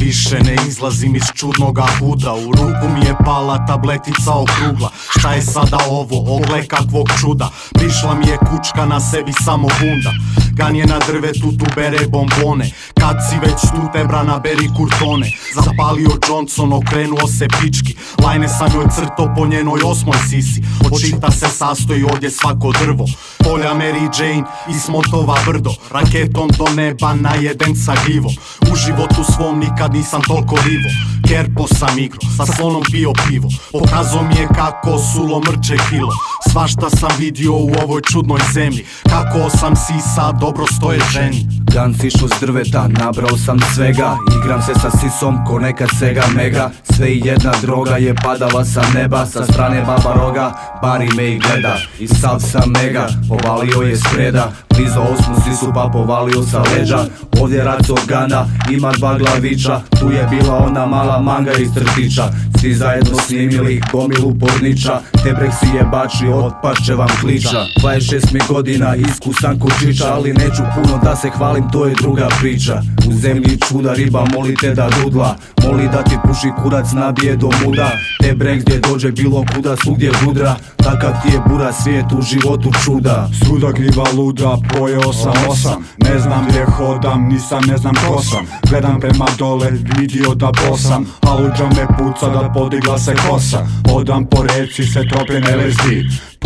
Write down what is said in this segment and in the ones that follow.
Više ne izlazim iz čudnoga huda U ruku mi je pala tabletica okrugla. Šta je sada ovo, ogle kakvog čuda? Prišla mi je kučka na sebi samo bunda. Gan je na drvetu, tu bere bombone. Kad si već tu te brana beri kurtone. Zapalio Johnson, okrenuo se pički. Lajne sam joj crto po njenoj osmoj sisi. Od čita se sastoji ovdje svako drvo. Polja Mary Jane i smotova brdo. Raketom do neba na jeden sa givo U životu svom nikad nisam toliko rivo Kerpo sam igro, sa slonom pio pivo. Pokazao mi je kako sulo mrče kilo. Svašta sam vidio u ovoj čudnoj zemlji. Kako sam sisa, dobro stoje ženi Dan sišu s drveta, nabrao sam svega. Igram se sa sisom ko neka sega mega. Sve i jedna droga je padala sa neba Sa strane baba roga, bari me i gleda I sav sam mega, povalio je spreda Blizo osmu sisu pa povalio sa leđa. Ovdje rat organa, ima dva glavića. Tu je bila ona mala manga iz trtića Svi zajedno snimili gomilu porniča. Tebrek si je bačio, otpašće vam kliča. 26 mi godina, iskusan ko čiča Ali neću puno da se hvalim, to je druga priča. U zemlji čuda riba molite da dudla. Moli da ti puši kurac nabije do muda. Tebrek gdje dođe bilo kuda, svugdje budra Takav ti je bura svijet u životu čuda. Svuda kriva luda, pojeo sam osam. Ne znam gdje hodam, nisam ne znam ko sam. Gledam prema dole, vidio da bosam. Aluđa me puca da podigla se kosa. Hodam po reci, se ne lezi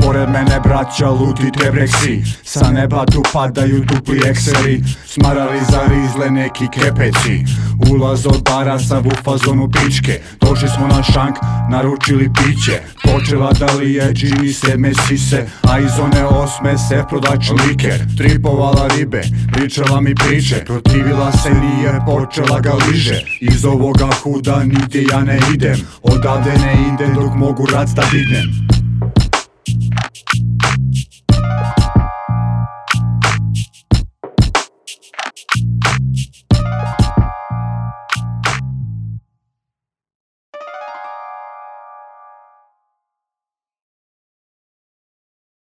Pored mene braća luti tebreksi Sa neba tu padaju dupli ekseri Smarali za rizle neki kepeci. Ulaz od bara sa fazonu pičke. Došli smo na šank, naručili piće. Počela da li je džini sedme sise A iz one osme se prodač liker. Tripovala ribe, pričala mi priče. Protivila se nije, počela ga liže. Iz ovoga huda niti ja ne idem. Odavde ne idem dok mogu rad da dignem